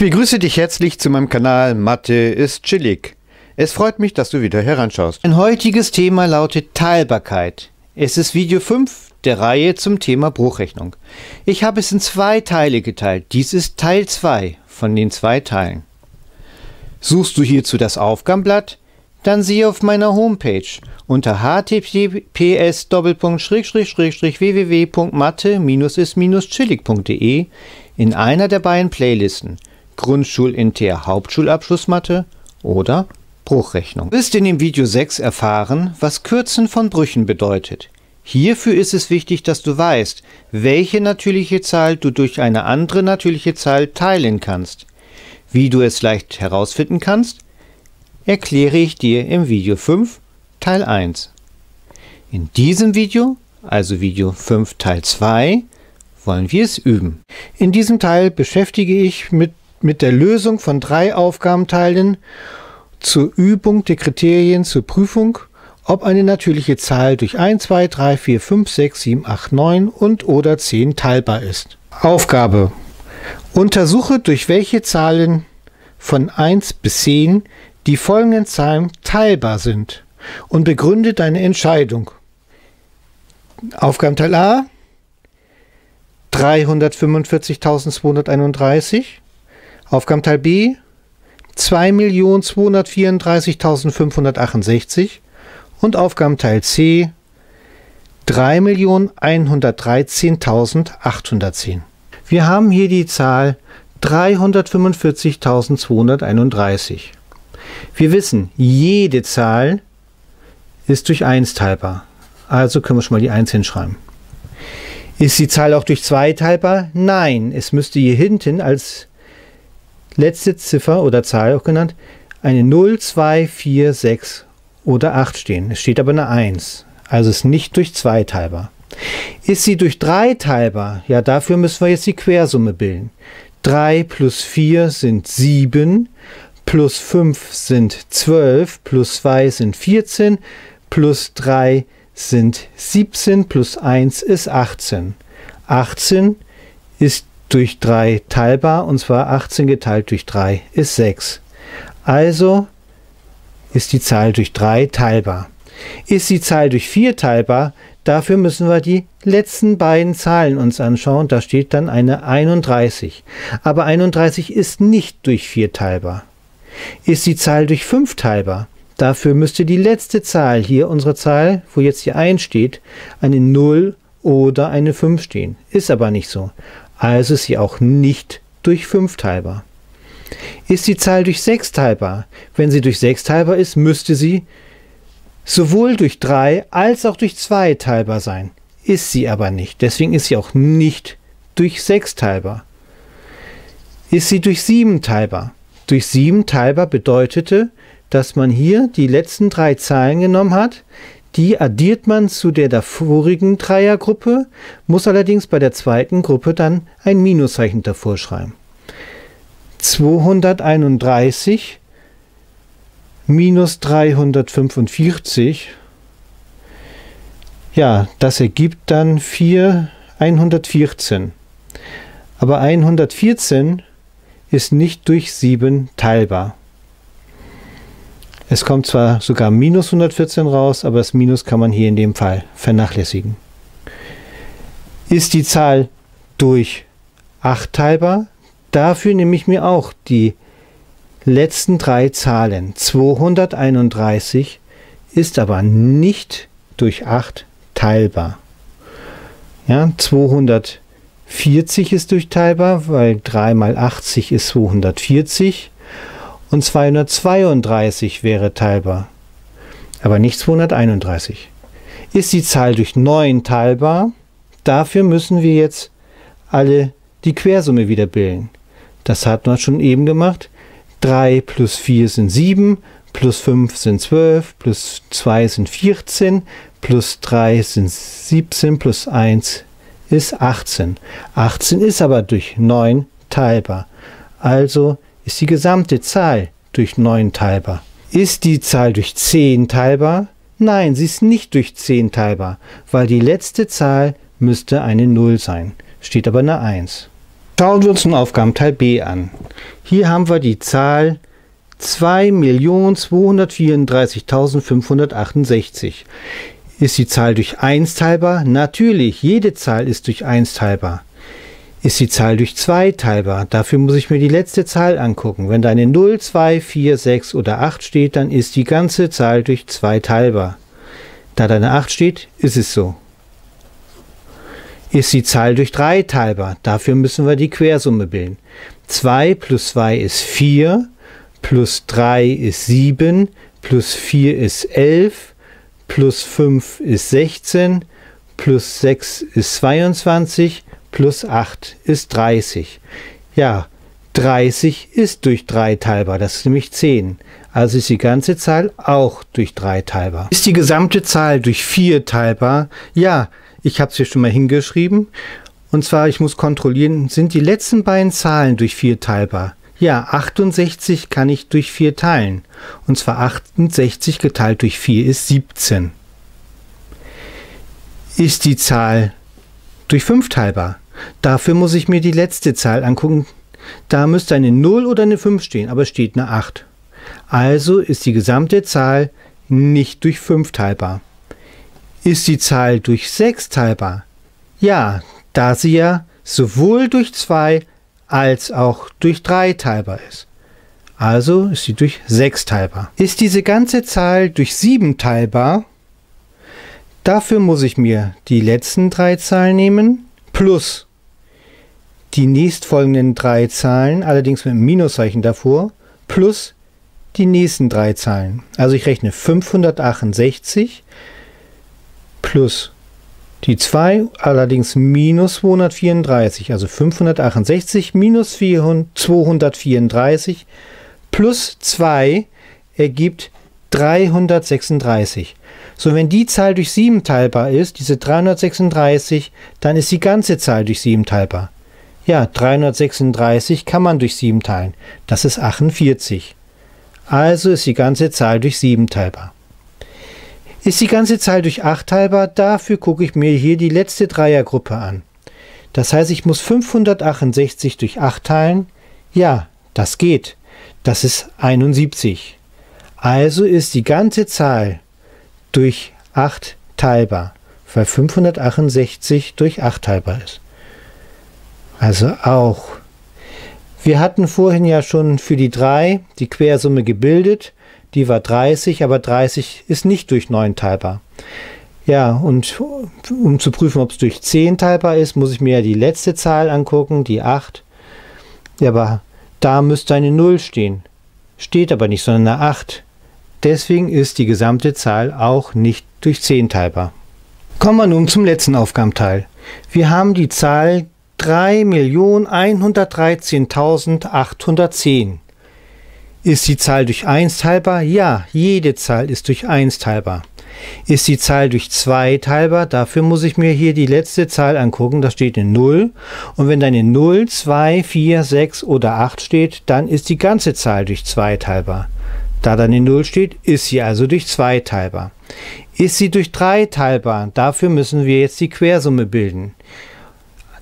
Ich begrüße dich herzlich zu meinem Kanal Mathe ist chillig. Es freut mich, dass du wieder heranschaust. Mein heutiges Thema lautet Teilbarkeit. Es ist Video 5 der Reihe zum Thema Bruchrechnung. Ich habe es in zwei Teile geteilt. Dies ist Teil 2 von den zwei Teilen. Suchst du hierzu das Aufgabenblatt? Dann siehe auf meiner Homepage unter https www.mathe-ist-chillig.de in einer der beiden Playlisten Grundschulinter Hauptschulabschlussmathe oder Bruchrechnung. Du wirst in dem Video 6 erfahren, was Kürzen von Brüchen bedeutet. Hierfür ist es wichtig, dass du weißt, welche natürliche Zahl du durch eine andere natürliche Zahl teilen kannst. Wie du es leicht herausfinden kannst, erkläre ich dir im Video 5 Teil 1. In diesem Video, also Video 5 Teil 2, wollen wir es üben. In diesem Teil beschäftige ich mit mit der Lösung von drei Aufgabenteilen zur Übung der Kriterien zur Prüfung, ob eine natürliche Zahl durch 1, 2, 3, 4, 5, 6, 7, 8, 9 und oder 10 teilbar ist. Aufgabe. Untersuche, durch welche Zahlen von 1 bis 10 die folgenden Zahlen teilbar sind und begründe deine Entscheidung. Aufgabenteil A 345.231 Aufgabenteil B 2.234.568 und Aufgabenteil C 3.113.810. Wir haben hier die Zahl 345.231. Wir wissen, jede Zahl ist durch 1 teilbar. Also können wir schon mal die 1 hinschreiben. Ist die Zahl auch durch 2 teilbar? Nein, es müsste hier hinten als letzte Ziffer oder Zahl auch genannt, eine 0, 2, 4, 6 oder 8 stehen. Es steht aber eine 1, also ist nicht durch 2 teilbar. Ist sie durch 3 teilbar? Ja, dafür müssen wir jetzt die Quersumme bilden. 3 plus 4 sind 7, plus 5 sind 12, plus 2 sind 14, plus 3 sind 17, plus 1 ist 18. 18 ist durch 3 teilbar, und zwar 18 geteilt durch 3 ist 6. Also ist die Zahl durch 3 teilbar. Ist die Zahl durch 4 teilbar, dafür müssen wir die letzten beiden Zahlen uns anschauen. Da steht dann eine 31. Aber 31 ist nicht durch 4 teilbar. Ist die Zahl durch 5 teilbar, dafür müsste die letzte Zahl hier, unsere Zahl, wo jetzt die 1 steht, eine 0 oder eine 5 stehen. Ist aber nicht so also ist sie auch nicht durch 5 teilbar. Ist die Zahl durch 6 teilbar? Wenn sie durch 6 teilbar ist, müsste sie sowohl durch 3 als auch durch 2 teilbar sein. Ist sie aber nicht. Deswegen ist sie auch nicht durch 6 teilbar. Ist sie durch 7 teilbar? Durch 7 teilbar bedeutete, dass man hier die letzten drei Zahlen genommen hat, die addiert man zu der davorigen Dreiergruppe, muss allerdings bei der zweiten Gruppe dann ein Minuszeichen davor schreiben. 231 minus 345, ja, das ergibt dann 4, 114. Aber 114 ist nicht durch 7 teilbar. Es kommt zwar sogar minus 114 raus, aber das Minus kann man hier in dem Fall vernachlässigen. Ist die Zahl durch 8 teilbar? Dafür nehme ich mir auch die letzten drei Zahlen. 231 ist aber nicht durch 8 teilbar. Ja, 240 ist durch teilbar, weil 3 mal 80 ist 240 und 232 wäre teilbar, aber nicht 231. Ist die Zahl durch 9 teilbar? Dafür müssen wir jetzt alle die Quersumme wieder bilden. Das hat man schon eben gemacht. 3 plus 4 sind 7, plus 5 sind 12, plus 2 sind 14, plus 3 sind 17, plus 1 ist 18. 18 ist aber durch 9 teilbar. Also ist die gesamte Zahl durch 9 teilbar. Ist die Zahl durch 10 teilbar? Nein, sie ist nicht durch 10 teilbar, weil die letzte Zahl müsste eine 0 sein. Steht aber eine 1. Schauen wir uns nun Aufgabenteil B an. Hier haben wir die Zahl 2.234.568. Ist die Zahl durch 1 teilbar? Natürlich, jede Zahl ist durch 1 teilbar. Ist die Zahl durch 2 teilbar? Dafür muss ich mir die letzte Zahl angucken. Wenn da eine 0, 2, 4, 6 oder 8 steht, dann ist die ganze Zahl durch 2 teilbar. Da da eine 8 steht, ist es so. Ist die Zahl durch 3 teilbar? Dafür müssen wir die Quersumme bilden. 2 plus 2 ist 4, plus 3 ist 7, plus 4 ist 11, plus 5 ist 16, plus 6 ist 22, plus 8 ist 30. Ja, 30 ist durch 3 teilbar, das ist nämlich 10. Also ist die ganze Zahl auch durch 3 teilbar. Ist die gesamte Zahl durch 4 teilbar? Ja, ich habe es hier schon mal hingeschrieben. Und zwar, ich muss kontrollieren, sind die letzten beiden Zahlen durch 4 teilbar? Ja, 68 kann ich durch 4 teilen. Und zwar 68 geteilt durch 4 ist 17. Ist die Zahl durch 5 teilbar? Dafür muss ich mir die letzte Zahl angucken. Da müsste eine 0 oder eine 5 stehen, aber steht eine 8. Also ist die gesamte Zahl nicht durch 5 teilbar. Ist die Zahl durch 6 teilbar? Ja, da sie ja sowohl durch 2 als auch durch 3 teilbar ist. Also ist sie durch 6 teilbar. Ist diese ganze Zahl durch 7 teilbar? Dafür muss ich mir die letzten drei Zahlen nehmen plus die nächstfolgenden drei Zahlen, allerdings mit einem Minuszeichen davor, plus die nächsten drei Zahlen. Also ich rechne 568 plus die 2, allerdings minus 234, also 568 minus 234 plus 2 ergibt 336. So, wenn die Zahl durch 7 teilbar ist, diese 336, dann ist die ganze Zahl durch 7 teilbar. Ja, 336 kann man durch 7 teilen. Das ist 48. Also ist die ganze Zahl durch 7 teilbar. Ist die ganze Zahl durch 8 teilbar? Dafür gucke ich mir hier die letzte Dreiergruppe an. Das heißt, ich muss 568 durch 8 teilen. Ja, das geht. Das ist 71. Also ist die ganze Zahl durch 8 teilbar, weil 568 durch 8 teilbar ist. Also auch. Wir hatten vorhin ja schon für die 3 die Quersumme gebildet. Die war 30, aber 30 ist nicht durch 9 teilbar. Ja, und um zu prüfen, ob es durch 10 teilbar ist, muss ich mir ja die letzte Zahl angucken, die 8. Ja, aber da müsste eine 0 stehen. Steht aber nicht, sondern eine 8. Deswegen ist die gesamte Zahl auch nicht durch 10 teilbar. Kommen wir nun zum letzten Aufgabenteil. Wir haben die Zahl 3.113.810. Ist die Zahl durch 1 teilbar? Ja, jede Zahl ist durch 1 teilbar. Ist die Zahl durch 2 teilbar? Dafür muss ich mir hier die letzte Zahl angucken. Da steht eine 0. Und wenn eine 0, 2, 4, 6 oder 8 steht, dann ist die ganze Zahl durch 2 teilbar. Da dann eine 0 steht, ist sie also durch 2 teilbar. Ist sie durch 3 teilbar? Dafür müssen wir jetzt die Quersumme bilden.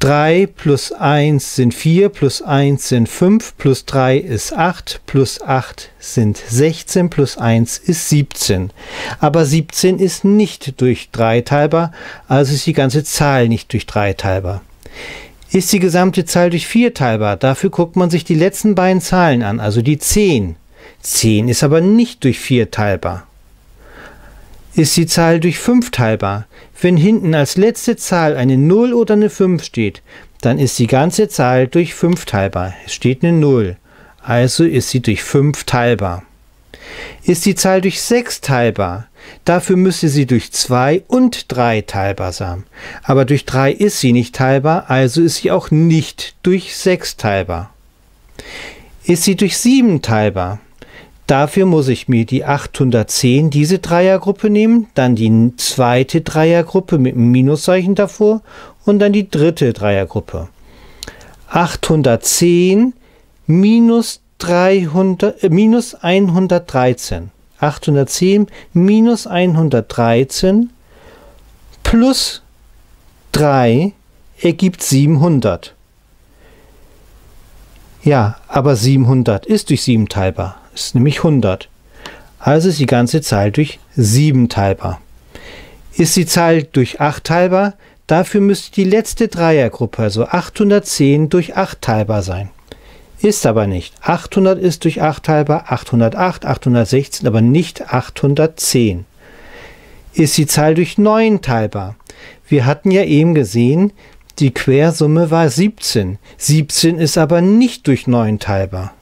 3 plus 1 sind 4, plus 1 sind 5, plus 3 ist 8, plus 8 sind 16, plus 1 ist 17. Aber 17 ist nicht durch 3 teilbar, also ist die ganze Zahl nicht durch 3 teilbar. Ist die gesamte Zahl durch 4 teilbar? Dafür guckt man sich die letzten beiden Zahlen an, also die 10. 10 ist aber nicht durch 4 teilbar. Ist die Zahl durch 5 teilbar? Wenn hinten als letzte Zahl eine 0 oder eine 5 steht, dann ist die ganze Zahl durch 5 teilbar. Es steht eine 0, also ist sie durch 5 teilbar. Ist die Zahl durch 6 teilbar? Dafür müsste sie durch 2 und 3 teilbar sein. Aber durch 3 ist sie nicht teilbar, also ist sie auch nicht durch 6 teilbar. Ist sie durch 7 teilbar? Dafür muss ich mir die 810, diese Dreiergruppe nehmen, dann die zweite Dreiergruppe mit einem Minuszeichen davor und dann die dritte Dreiergruppe. 810 minus, 300, äh, minus 113. 810 minus 113 plus 3 ergibt 700. Ja, aber 700 ist durch 7 teilbar. Ist nämlich 100. Also ist die ganze Zahl durch 7 teilbar. Ist die Zahl durch 8 teilbar, dafür müsste die letzte Dreiergruppe, also 810, durch 8 teilbar sein. Ist aber nicht. 800 ist durch 8 teilbar, 808, 816, aber nicht 810. Ist die Zahl durch 9 teilbar. Wir hatten ja eben gesehen, die Quersumme war 17. 17 ist aber nicht durch 9 teilbar.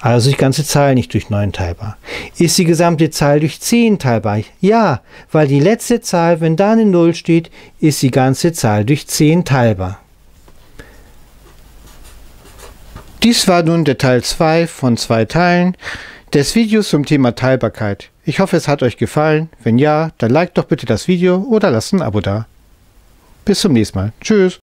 Also die ganze Zahl nicht durch 9 teilbar. Ist die gesamte Zahl durch 10 teilbar? Ja, weil die letzte Zahl, wenn da eine 0 steht, ist die ganze Zahl durch 10 teilbar. Dies war nun der Teil 2 von zwei Teilen des Videos zum Thema Teilbarkeit. Ich hoffe, es hat euch gefallen. Wenn ja, dann liked doch bitte das Video oder lasst ein Abo da. Bis zum nächsten Mal. Tschüss.